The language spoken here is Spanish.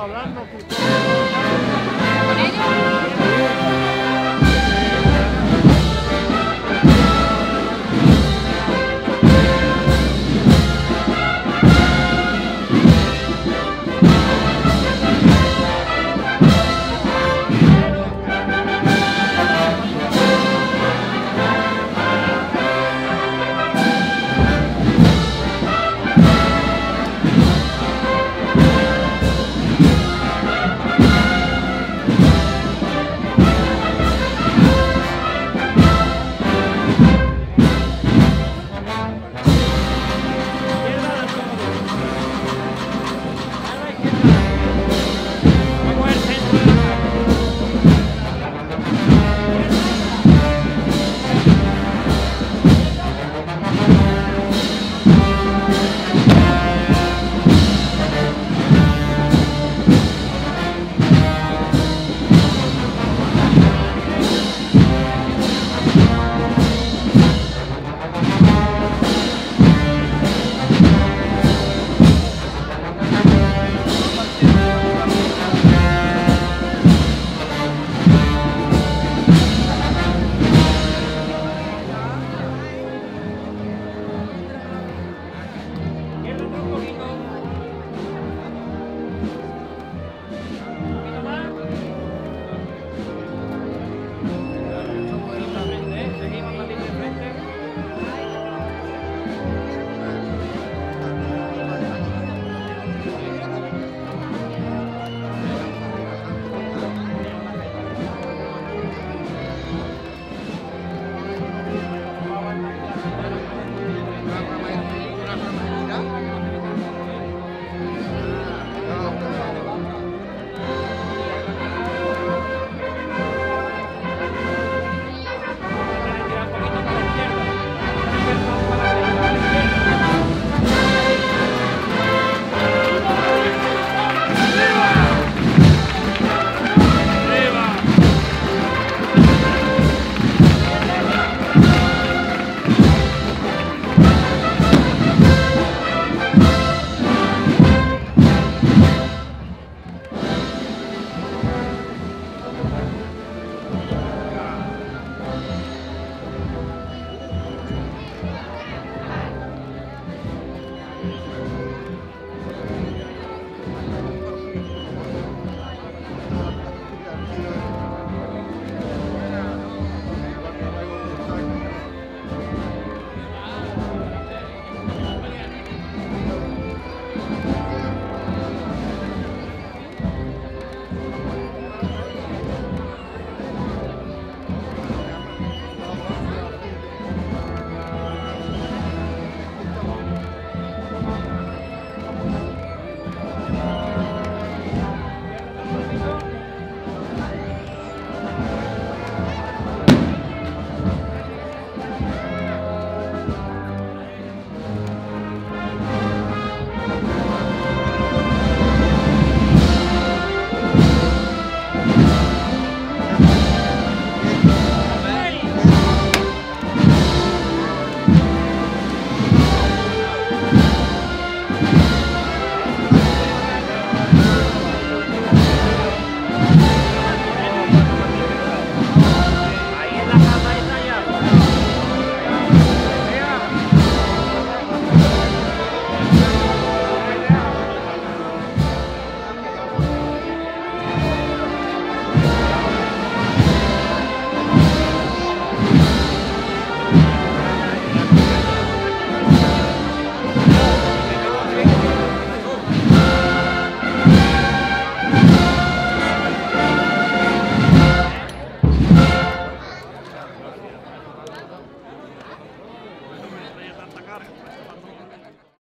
hablando. Pues. ¿Con ellos?